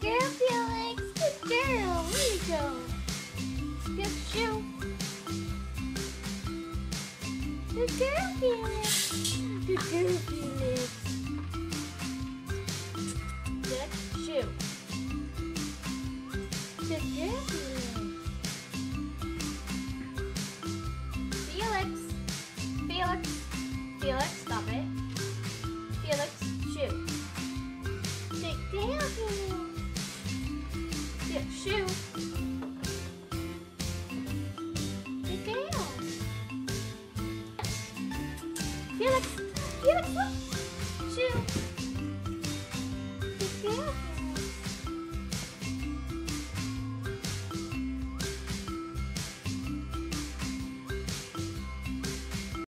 girl, Felix. Good girl. Where you go? Good shoe. Good girl. Good girl, Felix. Good shoe. Good girl, Felix. Felix. Felix. Felix, shoe. Good girl. Felix, Felix, look. Shoe.